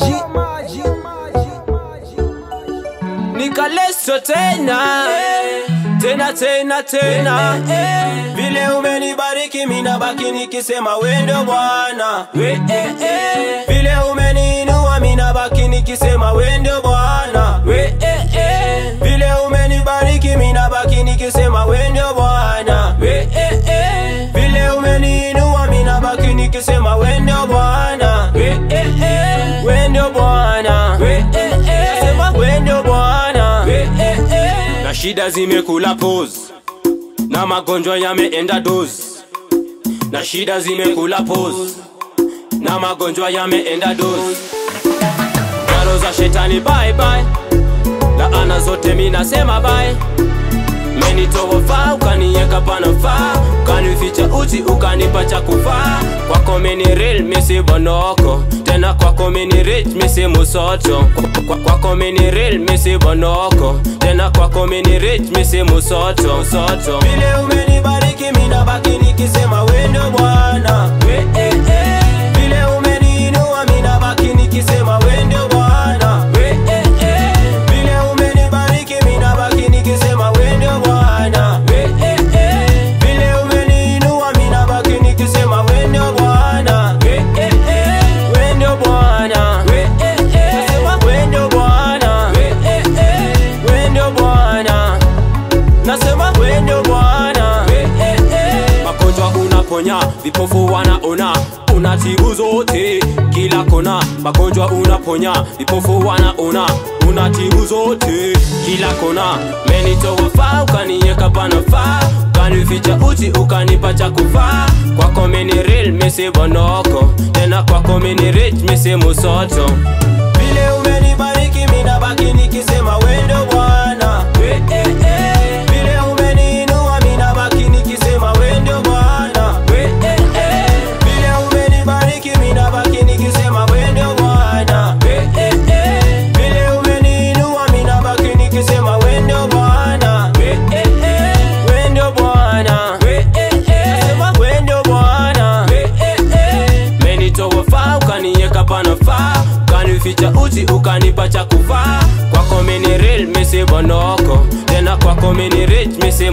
maji. Nikaleso tena. Tena tena tena. Vile umenibariki minabaki nikisema wendo bwana. We, eh, eh. Shida zimekula pose na magonjwa yameenda dozi. Na shida zimekula pose na magonjwa yameenda dozi. Jaro za shetani bye bye. Laana zote minasema bye menitoa faa ukanieka panafaa ukanificha uchi ukanipa cha kufaa kwako mini real misi bonoko. Tena kwako mini rich misi musoto kwako mini real misi bonoko. Tena kwako mini rich misi musoto vile umenibariki mina baki nikisema wendo bwana. We, unaponya vipofu wanaona unatibu zote kila kona magonjwa unaponya vipofu wanaona unatibu zote kila kona. Menitoa faa ukanieka panafaa ukanificha uchi ukanipa cha kuvaa. kwako mini real misi bonoko. Tena kwako mini rich misi musoto panafaa ukanificha uchi ukanipa cha kuvaa kwako mini real misi tena kwako mini rich misi